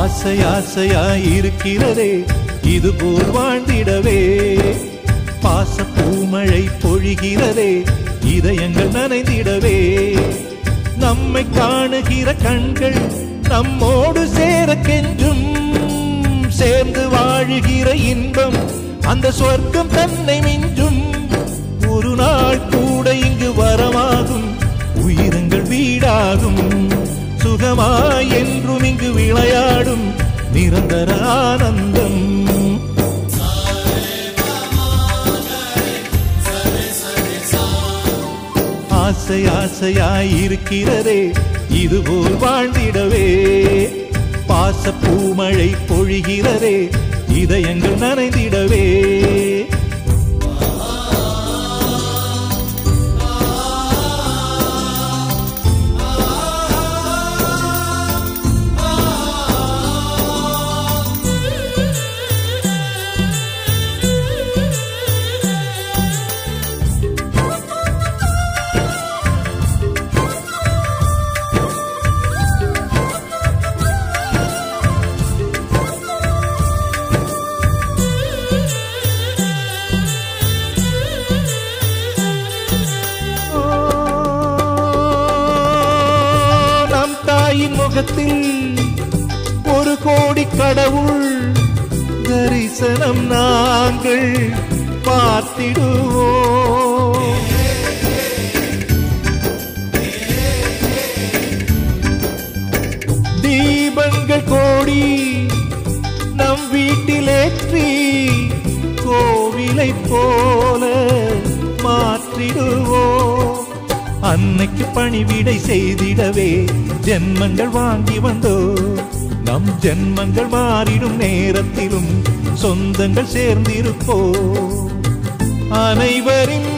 ஆசை ஆசையா இருக்கிறதே இது போல் வாழ்ந்திடவே. பாச பூமழை பொழிகிறதே இதயங்கள் நனைந்திடவே. நம்மை காணுகிற கண்கள் நம்மோடு சேரக்கென்றும் சேர்ந்து வாழுகிற இன்பம் அந்த சொர்க்கம் தன்னை மிஞ்சும். ஒரு நாள் கூட இங்கு வரமாகும் உயிரங்கள் வீடாகும். சுகமாய் என்றும் சுந்தரானந்தம் ஆசை ஆசையாயிருக்கிறதே இதுபோல் வாழ்ந்திடவே. பாச பூமழை பொழிகிறதே இதயங்கள் நனைந்திடவே. தாயின் முகத்தில் ஒரு கோடி கடவுள் தரிசனம் நாங்கள் பார்த்திடுவோம். தீபங்கள் கோடி நம் வீட்டிலேற்றி கோவிலை போல அன்னைக்கு பணிவிடை செய்திடவே ஜென்மங்கள் வாங்கி வந்தோ. நம் ஜென்மங்கள் மாறிடும் நேரத்திலும் சொந்தங்கள் சேர்ந்திருப்போ. அனைவரின்